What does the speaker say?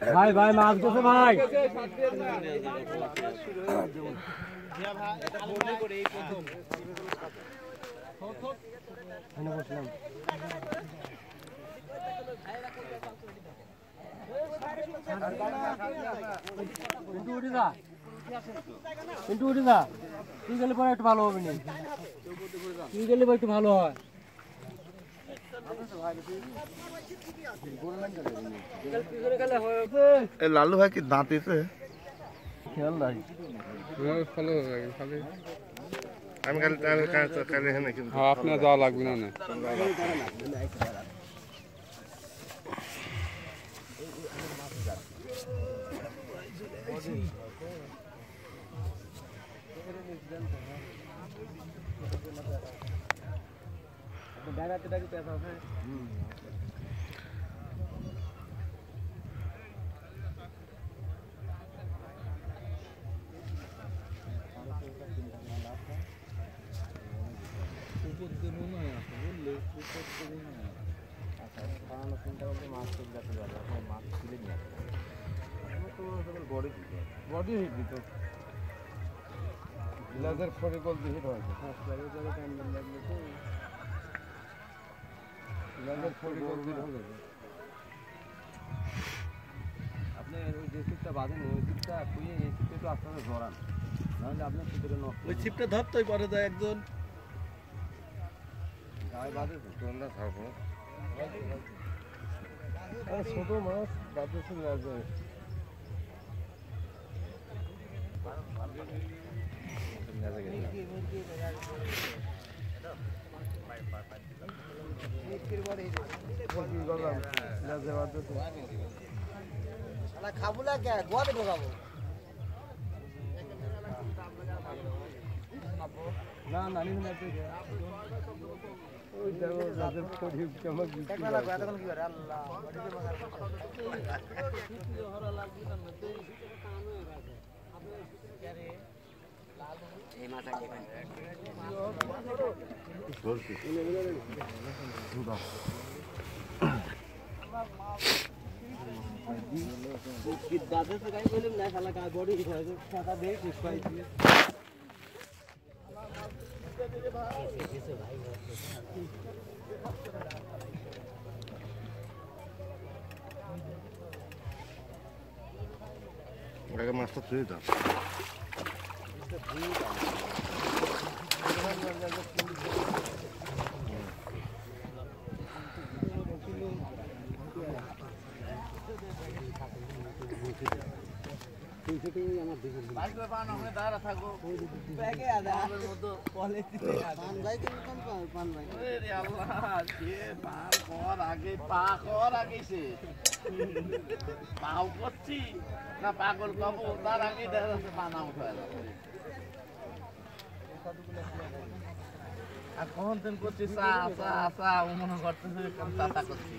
ভাই ভাই, মাছ গেছে ভাই। উঠে যা। পিন্টু, উঠে গেলে পরে একটু ভালো হবে না। তুই গেলে পরে একটু ভালো হয়। এ লালু ভাই কি দাঁতিছে খেয়াল নাই আমি কাল কাল কাল- কাল এখানে কিন্তু হ্যাঁ আপনার যাওয়া লাগবে না না বডি হিট দিত লেজার ফরে কল দিয়ে হিট হয় লেজার ফরে কল দিয়ে হবে আপনি ওই যে সিটটা বাঁধেন ওই সিটটা খুঁজে এই সিটটা একটু আস্তে আস্তে ধরান নাহলে আপনার সিটের নষ্ট ওই ছিপটা ধরতেই পারে যায় একজন গায়ে বাঁধে তো তোমরা থাকো ছোট মাছ বাঁধেছে খাব না কে? গোয়াতে ঢোকাবো না না না ওই দেখো কি করে? আল্লাহ 俺がマスター2だ。মতো কলে পান ভাই তুমি কোন পান ভাই এখন দিন করছি চা চা চা মনে করতেছে চা চা করছি।